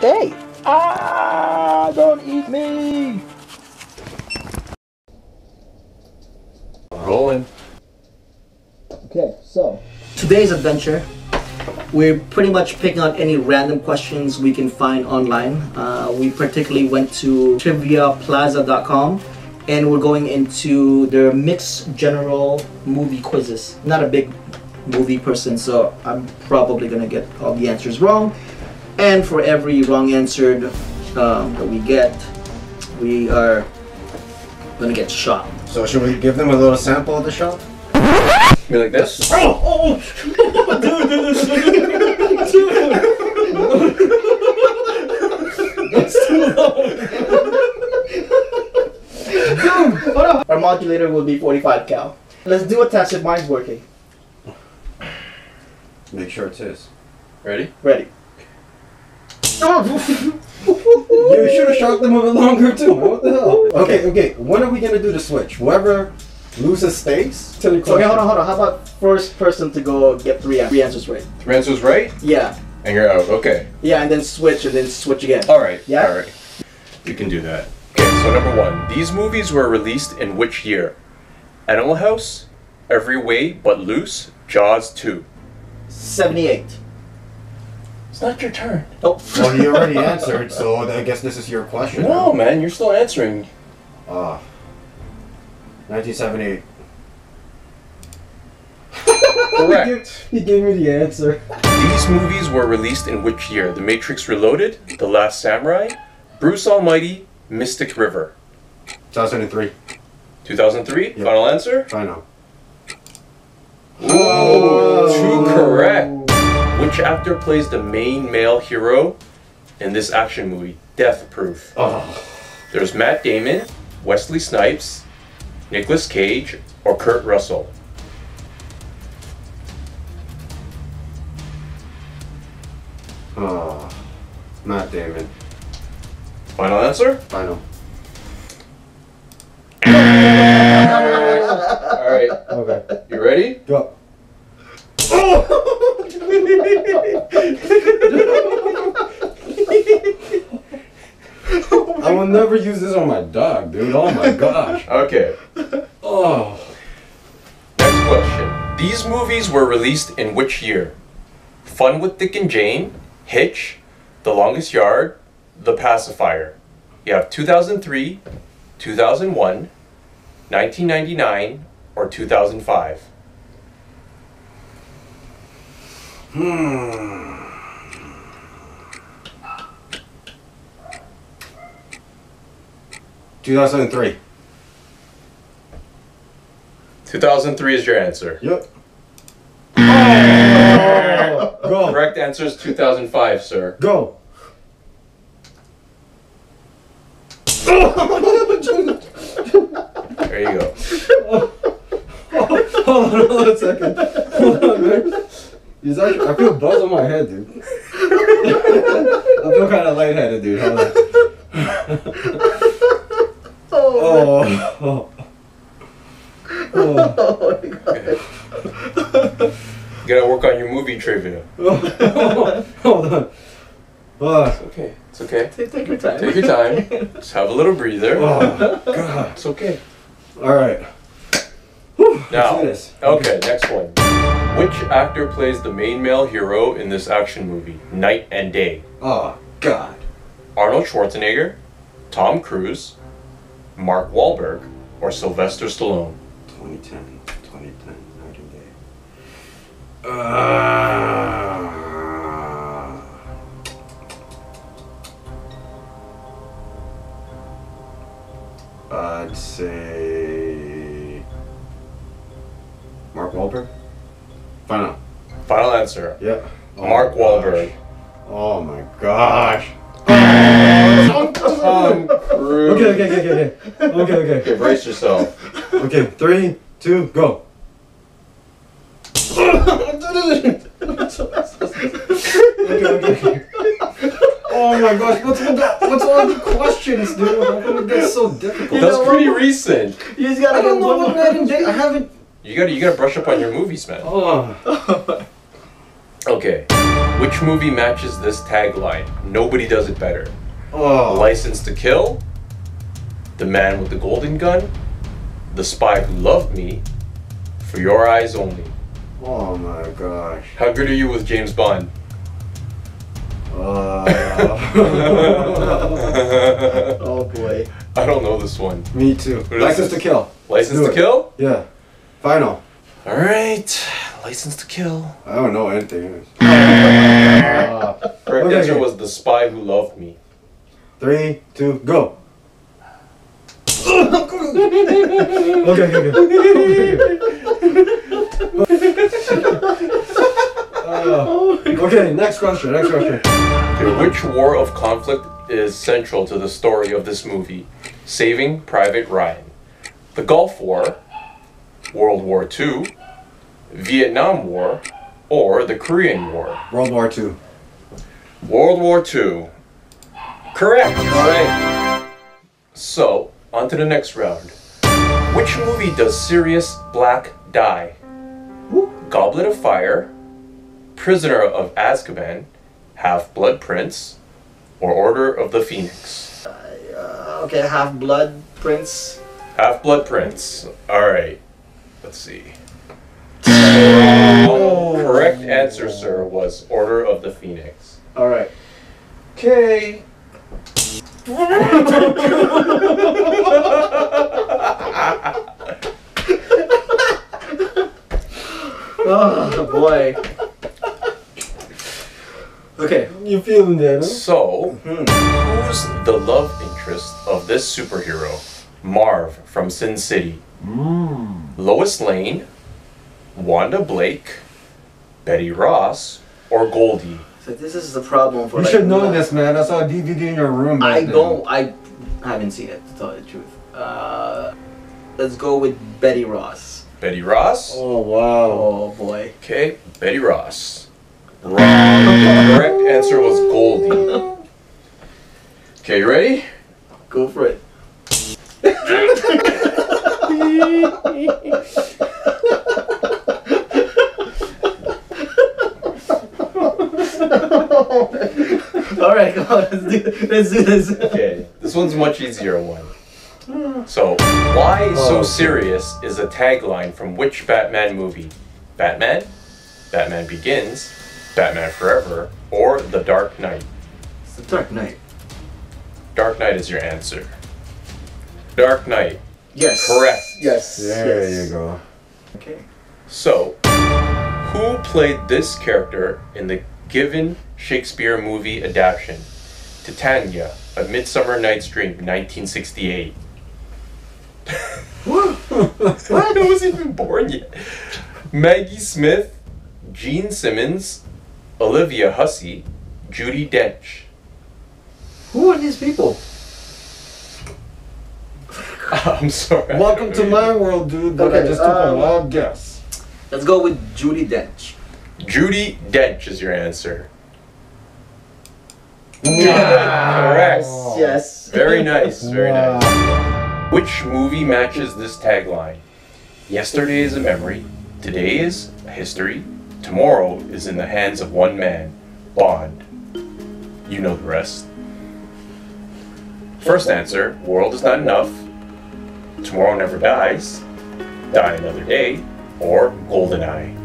Hey! Ah! Don't eat me! Rolling. Okay, so today's adventure, we're pretty much picking out any random questions we can find online. Uh, we particularly went to triviaplaza.com and we're going into their mixed general movie quizzes. Not a big movie person, so I'm probably gonna get all the answers wrong. And for every wrong answered um, that we get, we are gonna get shot. So should we give them a little sample of the shot? Be like this. Oh, That's too low. Our modulator will be 45 cal. Let's do a test if mine's working. Make sure it is. Ready? Ready. You should have shot them a bit longer too. What the hell? Okay, okay. When are we gonna do the switch? Whoever loses stays till the So, okay, hold on, hold on. How about first person to go get three, three answers right? Three answers right, Yeah. and you're out. Okay. Yeah, and then switch, and then switch again. All right. Yeah? All right. You can do that. Okay. So number one, these movies were released in which year? Animal House, Every Way But Loose, Jaws 2. 78. It's not your turn. Oh. Well, you already answered, so I guess this is your question. No, man, you're still answering. Ah. 1978. Correct. He gave me the answer. These movies were released in which year? The Matrix Reloaded, The Last Samurai, Bruce Almighty, Mystic River. 2003. 2003. Yeah. Final answer. Final. know. Ooh, two correct. Which actor plays the main male hero in this action movie, Death Proof? Oh. There's Matt Damon, Wesley Snipes, Nicolas Cage, or Kurt Russell. Oh. Matt Damon. Final answer? Final. All right, Okay. you ready? Go. Oh! I will never use this on my dog, dude. Oh my gosh. Okay. Oh. Next question. These movies were released in which year? Fun with Dick and Jane, Hitch, The Longest Yard, The Pacifier. You have 2003, 2001, 1999, or 2005. Hmm. 2003. 2003 is your answer. Yep. Oh. Go. Correct answer is 2005, sir. Go. There you go. Hold on, hold on a second. Hold on, man. He's actually, I feel buzz on my head, dude. I feel kind of lightheaded, dude. Hold on. Oh. Oh. Oh. oh you gotta work on your movie trivia. Hold on. Oh. It's okay. It's okay. Take, take your time. Take your time. Just have a little breather. Oh. God. It's okay. All right. Whew, Now, let's do this. okay, next one. Which actor plays the main male hero in this action movie, Knight and Day? Oh God. Arnold Schwarzenegger, Tom Cruise, Mark Wahlberg, or Sylvester Stallone? 2010. 2010. Knight and day. Uh, I'd say Mark Wahlberg. Final. Final answer. Yeah. Oh Mark my. Wahlberg. Oh my gosh. Tom Cruise. Okay, okay, okay, okay, okay, okay, Okay, okay. brace yourself. Okay, three, two, go. Okay, okay, okay. Oh my gosh, what's with that? What's all the questions, dude? How come it gets so difficult? That's pretty recent. You just gotta I don't know one what more. knight and day. I haven't. You gotta you gotta brush up on your movies, man. Oh. Okay. Which movie matches this tagline? Nobody does it better. Oh, License to Kill, The Man with the Golden Gun, The Spy Who Loved Me, For Your Eyes Only. oh my gosh. How good are you with James Bond? Uh, Oh boy. I don't know this one. me too. License this? to kill. License to. Kill? Yeah. Final. All right. License to Kill. I don't know anything. Uh, Correct Okay, answer was The Spy Who Loved Me. Three, two, go. okay, okay, okay. Uh, okay, next question. Next question. Okay, which war of conflict is central to the story of this movie? Saving Private Ryan. The Gulf War, World War II, Vietnam War, or the Korean War? World War Two. World War II. Correct. All right. So, on to the next round. Which movie does Sirius Black die? Goblet of Fire, Prisoner of Azkaban, Half Blood Prince, or Order of the Phoenix? Uh, okay, Half Blood Prince. Half Blood Prince. All right. Let's see. Correct answer, sir, was Order of the Phoenix. All right. Okay. Oh boy. Okay. You feeling that? So, hmm, who's the love interest of this superhero? Marv from Sin City. Hmm. Lois Lane, Wanda Blake, Betty Ross, or Goldie? So this is the problem for You like, should know this, man. I saw a DVD in your room. I then. don't. I haven't seen it to tell you the truth. Uh, let's go with Betty Ross. Betty Ross? Oh wow. Oh boy. Okay, Betty Ross. Wrong. The correct answer was Goldie. Okay, you ready? Go for it. All right, come on. Let's do, let's do this. Okay, this one's much easier one. So, why so Oh. serious is a tagline from which Batman movie? Batman, Batman Begins, Batman Forever, or The Dark Knight? It's the Dark Knight. Dark Knight is your answer. Dark Knight. Yes. Correct. Yes. There yes. you go. Okay. So, who played this character in the given Shakespeare movie adaptation? Titania, A Midsummer Night's Dream, 1968. what? I wasn't even born yet. Maggie Smith, Jean Simmons, Olivia Hussey, Judi Dench. Who are these people? I'm sorry. Welcome to my world, dude. But I Okay, just took a um, wild guess. Let's go with Judi Dench. Judi Dench is your answer. Wow. Correct. Yes. Very nice. Very Wow. nice. Which movie matches this tagline? Yesterday is a memory, today is a history, tomorrow is in the hands of one man, Bond. You know the rest. First answer World is not enough, Tomorrow Never Dies, Die Another Day, or Goldeneye.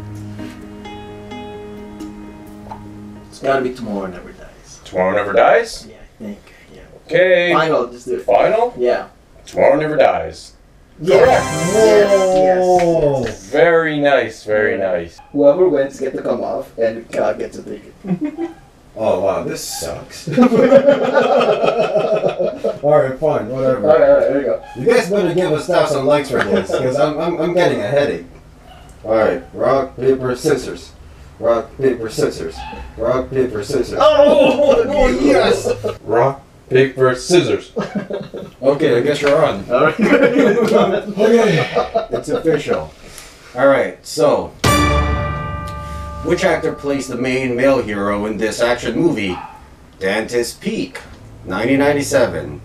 It's gotta be Tomorrow Never Dies. Tomorrow Never Dies? Yeah, I think. Yeah. Okay. Final, just do it. Final? Yeah. Tomorrow Never Dies. Yes. Yes. Yes. Very nice, very nice. Whoever wins get to come off, and uh, God gets to take it. Oh wow, this sucks. Alright, fine, whatever. Alright, alright, there you go. You guys better give us now some likes for this, because I'm, I'm, I'm getting a headache. Alright, rock, paper, scissors. Rock, paper, scissors. Rock, paper, scissors. Oh, oh, oh, yes! Rock, paper, scissors. Okay, I guess you're on. Alright. Okay, it's official. Alright, so. Which actor plays the main male hero in this action movie? Dante's Peak, 1997.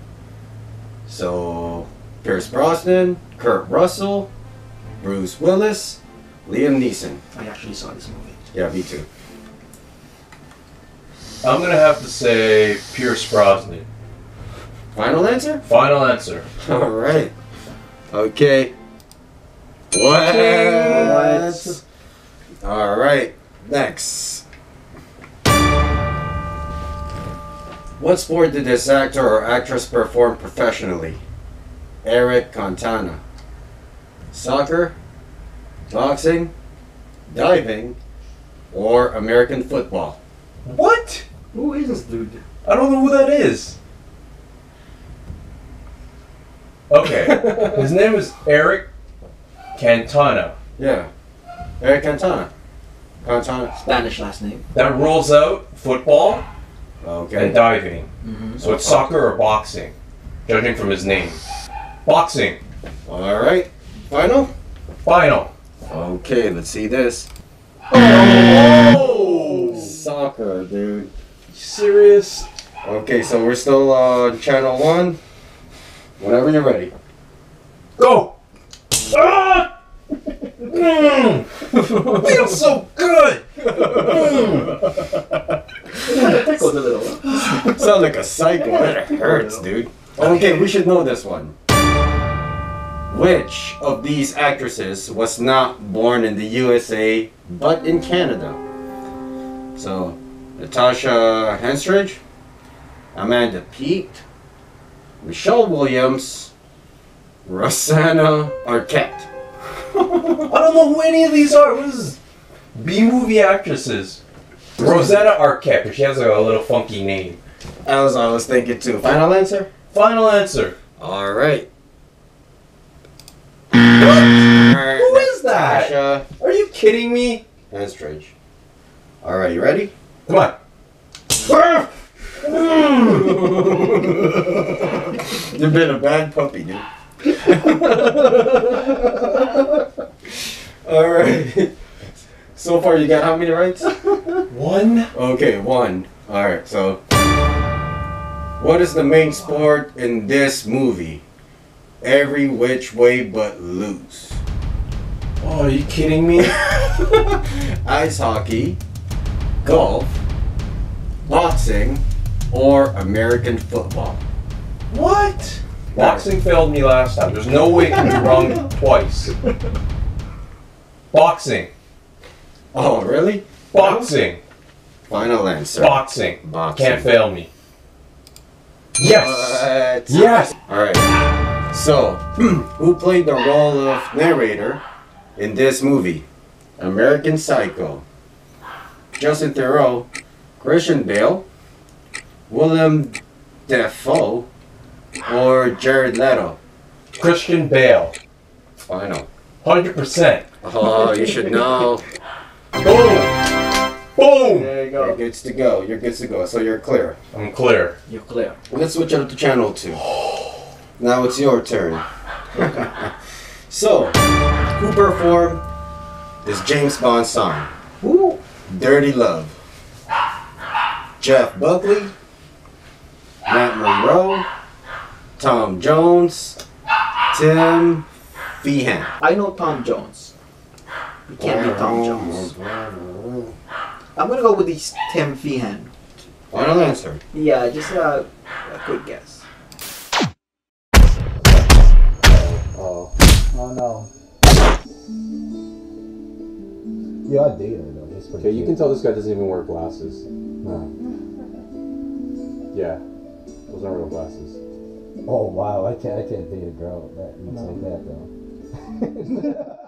So, Pierce Brosnan, Kurt Russell, Bruce Willis, Liam Neeson. I actually saw this movie. Yeah, me too. I'm gonna have to say Pierce Brosnan. Final answer? Final answer. All right. Okay. What? What? All right. Next. What sport did this actor or actress perform professionally? Eric Cantana. Soccer, boxing, diving, or American football? What? Who is this dude? I don't know who that is. Okay. His name is Eric Cantana. Yeah. Eric Cantana. Cantana. Spanish last name. That rules out football and diving. Mm-hmm. So it's soccer or boxing, judging from his name. Boxing. All right. Final? Final. Okay, let's see this. Oh! Soccer, dude. Serious? Okay, so we're still on channel one. Whenever you're ready. Go! Ah! Mm. Feels so good! Mm. Tickled a little. Sound like a psycho. That hurts, dude. Okay, we should know this one. Which of these actresses was not born in the USA but in Canada? So, Natasha Henstridge, Amanda Peet, Michelle Williams, Rosanna Arquette. I don't know who any of these are. What is B movie actresses? Rosanna Arquette, but she has a little funky name. That was I was thinking too. Final answer? Final answer. All right. Who is that? Natasha Are you kidding me? That's strange. All right, you ready? Come on. You've been a bad puppy, dude. All right. So far, you got how many rights? One. Okay, one. All right. So, what is the main sport in this movie? Every which way but loose. Oh, are you kidding me? Ice hockey, golf, boxing, or American football. What? Boxing failed me last time. There's no way it can be wrong twice. Boxing. Oh, oh, really? Boxing. Final answer. Boxing. Boxing. Can't fail me. Yes. What? Yes. All right. So, who played the role of narrator in this movie? American Psycho. Justin Theroux, Christian Bale, Willem Dafoe, or Jared Leto? Christian Bale. Final. 100%. Oh, you should know. Boom. Boom. There you go. You're good to go. You're good to go. So you're clear. I'm clear. You're clear. Let's switch up to channel two. Now it's your turn. so, who performed this James Bond song? Who? Dirty Love. Jeff Buckley, Matt Monro, Tom Jones, Tim Feehan. I know Tom Jones. You can't be Tom Jones. I'm gonna go with these Tim Feehan. Final answer. Yeah, just uh, a quick guess. Oh. Oh no. Yeah, I date her though. That's pretty Okay, you cute. can tell this guy doesn't even wear glasses. No. Yeah, those aren't real glasses. Oh wow, I can't I can't date a girl that looks like that though.